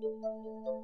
you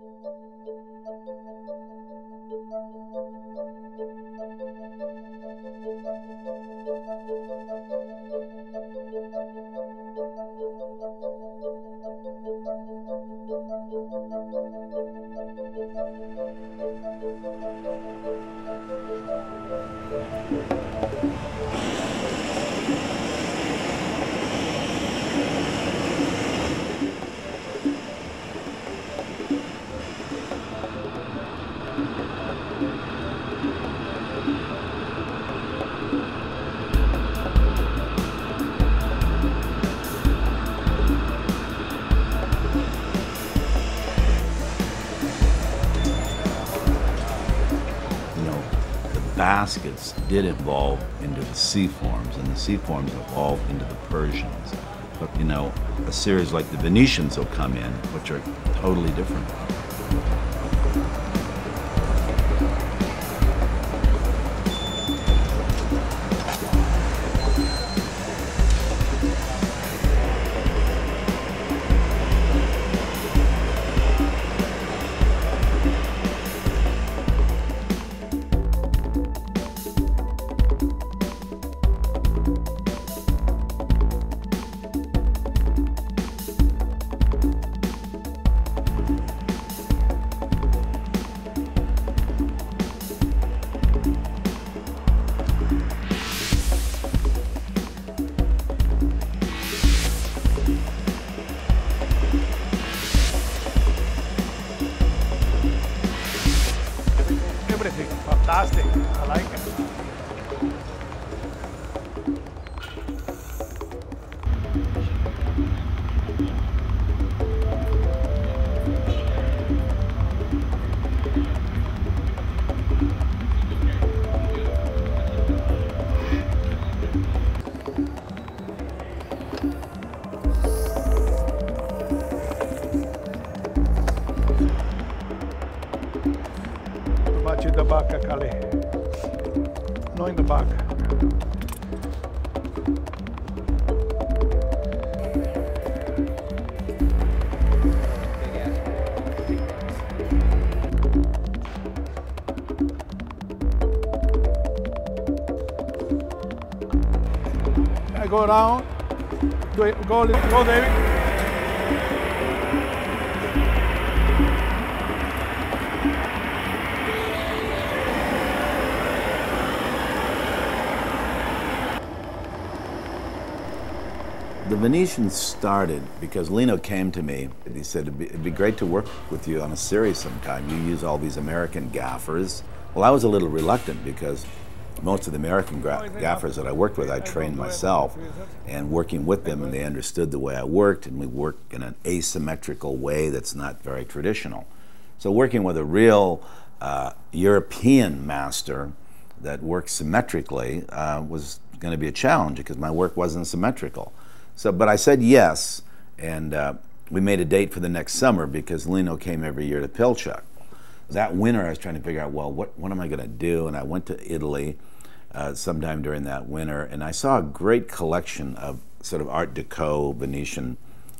did evolve into the sea forms, and the sea forms evolved into the Persians. But, you know, a series like the Venetians will come in, which are totally different. The. No in the back. I go around. Do it. Go, go, David. The Venetians started because Lino came to me and he said, it'd be, it'd be great to work with you on a series sometime. You use all these American gaffers. Well, I was a little reluctant because most of the American gaffers that I worked with, I trained myself. And working with them, and they understood the way I worked, and we worked in an asymmetrical way that's not very traditional. So, working with a real uh, European master that works symmetrically uh, was going to be a challenge because my work wasn't symmetrical. So, but I said yes, and uh, we made a date for the next summer because Lino came every year to Pilchuck. That winter, I was trying to figure out, well, what, what am I going to do? And I went to Italy uh, sometime during that winter, and I saw a great collection of sort of Art Deco Venetian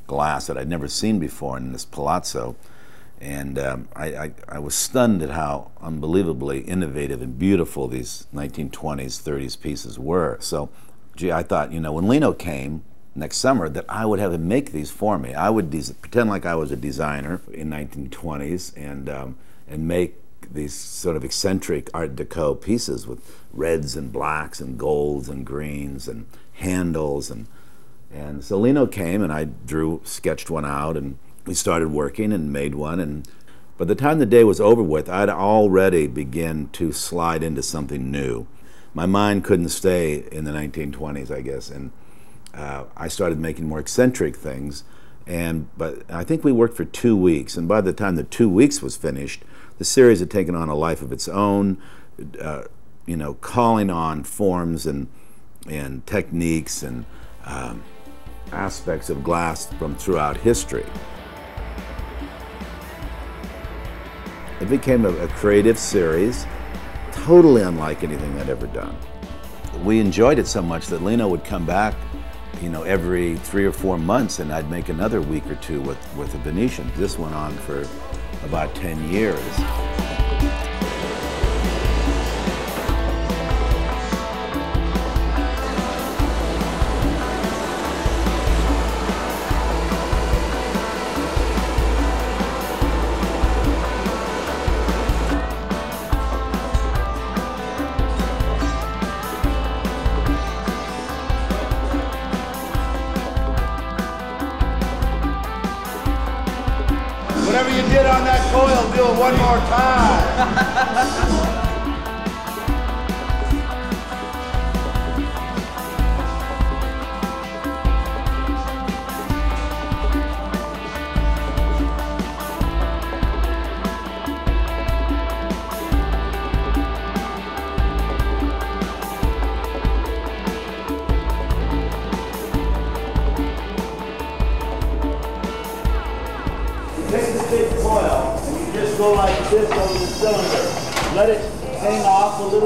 glass that I'd never seen before in this palazzo. And um, I, I, I was stunned at how unbelievably innovative and beautiful these 1920s, 30s pieces were. So, gee, I thought, you know, when Lino came next summer, that I would have him make these for me. I would pretend like I was a designer in 1920s and um, and make these sort of eccentric Art Deco pieces with reds and blacks and golds and greens and handles and and so Lino came and I drew, sketched one out, and we started working and made one. And by the time the day was over with, I'd already begun to slide into something new. My mind couldn't stay in the 1920s, I guess, and uh, I started making more eccentric things. And but I think we worked for two weeks, and by the time the two weeks was finished, the series had taken on a life of its own. Uh, you know, calling on forms and and techniques and um, aspects of glass from throughout history. It became a, a creative series, totally unlike anything I'd ever done. We enjoyed it so much that Lino would come back you know, every three or four months, and I'd make another week or two with, with the Venetian. This went on for about 10 years. One more time.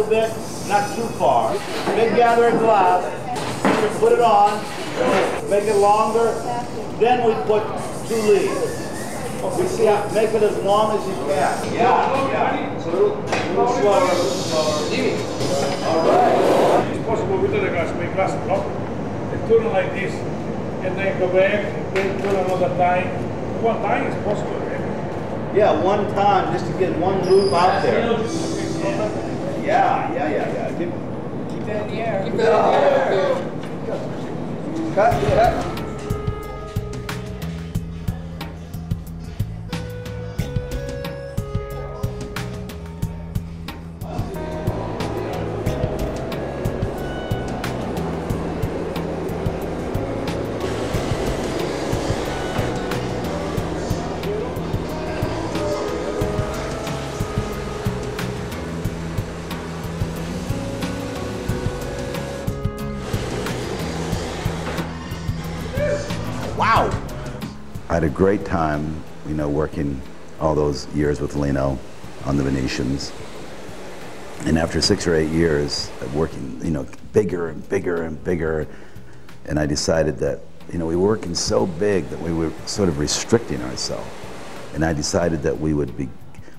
Little bit, not too far. Then gather of glass, put it on, make it longer, then we put two leaves. We see how, make it as long as you can. Yeah, yeah. So a little, little slower, a little slower. It's possible with the glass, make glass block. They turn like this, and then go back, and then turn another time. One time is possible. eh? Yeah, one time just to get one loop out there. Yeah, yeah, yeah, yeah. Keep, keep that in the air. Keep that in the air. cut, cut. I had a great time, you know, working all those years with Lino on the Venetians. And after six or eight years of working, you know, bigger and bigger and bigger, and I decided that, you know, we were working so big that we were sort of restricting ourselves. And I decided that we would be,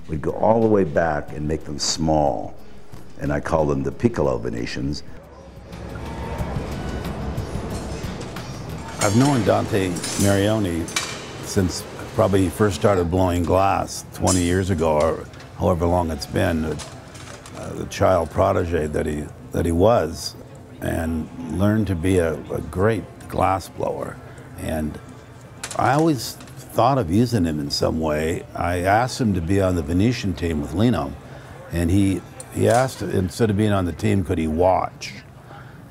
we'd go all the way back and make them small. And I call them the Piccolo Venetians. I've known Dante Marioni since probably he first started blowing glass 20 years ago, or however long it's been. Uh, the child protege that he that he was, and learned to be a, a great glass blower. And I always thought of using him in some way. I asked him to be on the Venetian team with Lino, and he he asked instead of being on the team, could he watch?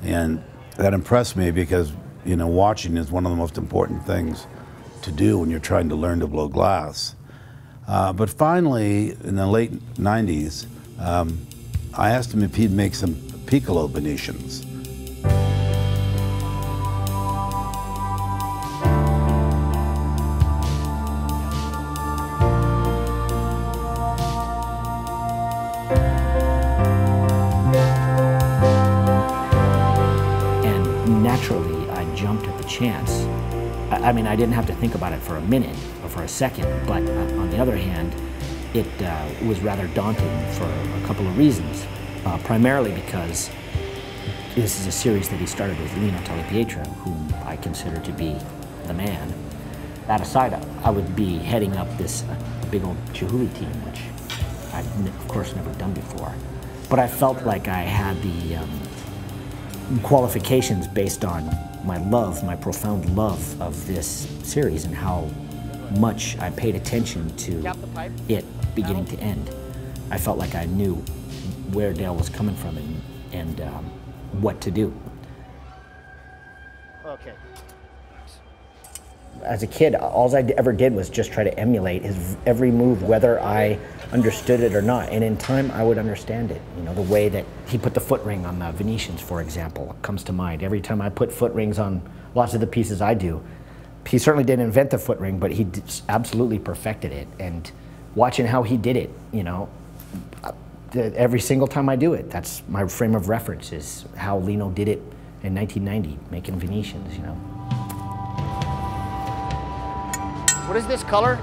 And that impressed me because you know watching is one of the most important things to do when you're trying to learn to blow glass. Uh, but finally, in the late 90s, um, I asked him if he'd make some piccolo Venetians. Think about it for a minute or for a second, but uh, on the other hand, it uh, was rather daunting for a couple of reasons. Uh, primarily because this is a series that he started with Lino Tagliapietra, whom I consider to be the man. That aside, I would be heading up this uh, big old Chihuly team, which I've, of course, never done before. But I felt like I had the um, qualifications based on my love, my profound love of this series and how much I paid attention to it beginning to end. I felt like I knew where Dale was coming from and, and um, what to do. Okay. As a kid, all I ever did was just try to emulate his every move, whether I understood it or not. And in time, I would understand it. You know, the way that he put the foot ring on the Venetians, for example, comes to mind. Every time I put foot rings on lots of the pieces I do, he certainly didn't invent the foot ring, but he absolutely perfected it. And watching how he did it, you know, uh, every single time I do it, that's my frame of reference is how Lino did it in 1990 making Venetians, you know. What is this color?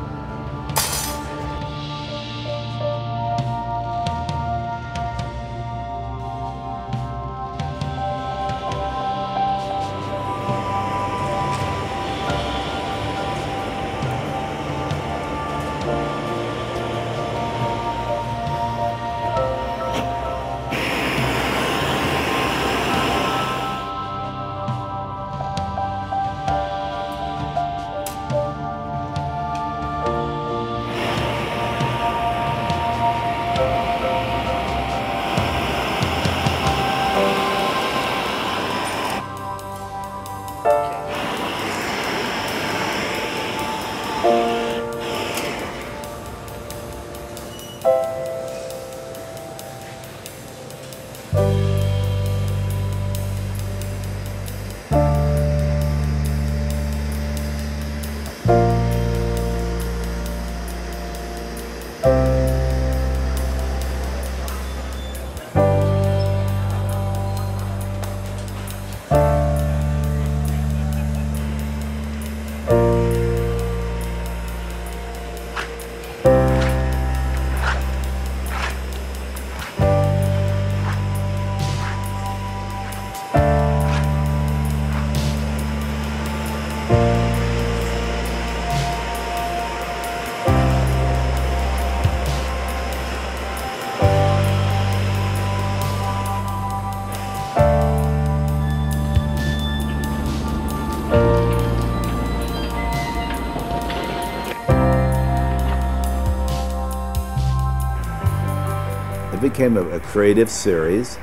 Became a, a creative series,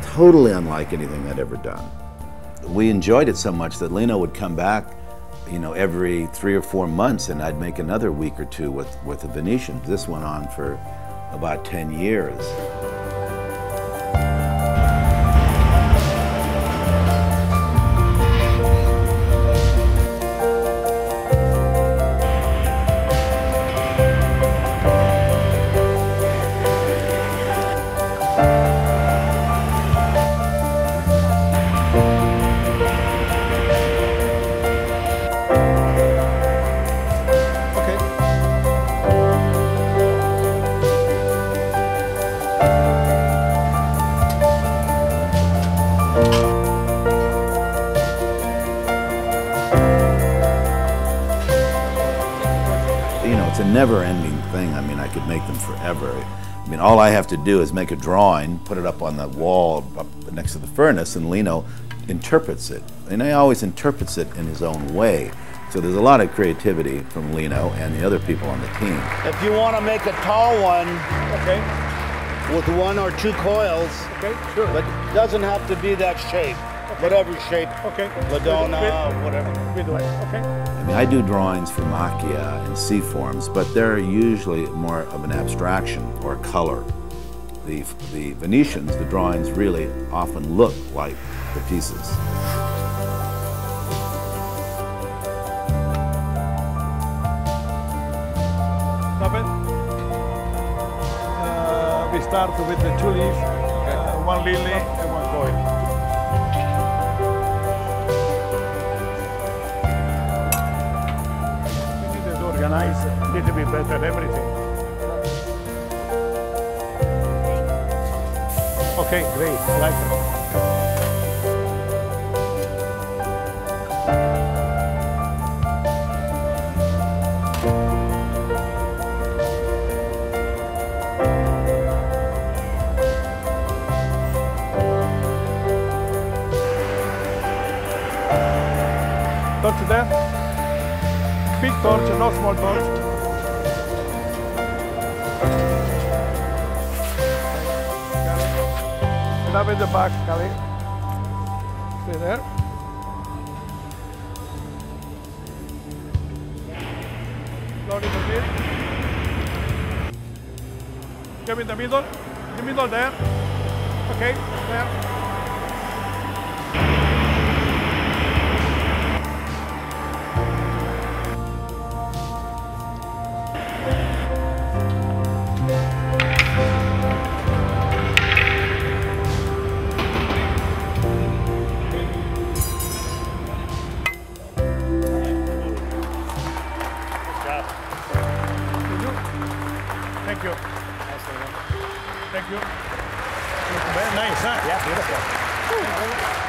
totally unlike anything I'd ever done. We enjoyed it so much that Lino would come back, you know, every three or four months, and I'd make another week or two with, with the Venetians. This went on for about 10 years. All I have to do is make a drawing, put it up on the wall up next to the furnace, and Lino interprets it. And he always interprets it in his own way. So there's a lot of creativity from Lino and the other people on the team. If you want to make a tall one Okay, with one or two coils, okay, sure. but it doesn't have to be that shape. Whatever shape, okay. Ladonna, whatever. With like, okay. I mean, I do drawings for macchia and sea forms, but they're usually more of an abstraction or color. The, the Venetians, the drawings really often look like the pieces. Stop it. Uh, we start with the two leaf, uh, one lily a little bit better everything. Okay, great. Like it. Torch, no small torch. Grab in the back, Kali. Stay there. Load in the middle. Give in the middle. In the middle there. Okay, there. Thank you. Nice, Thank you. Very nice, huh? Yeah, beautiful. Ooh.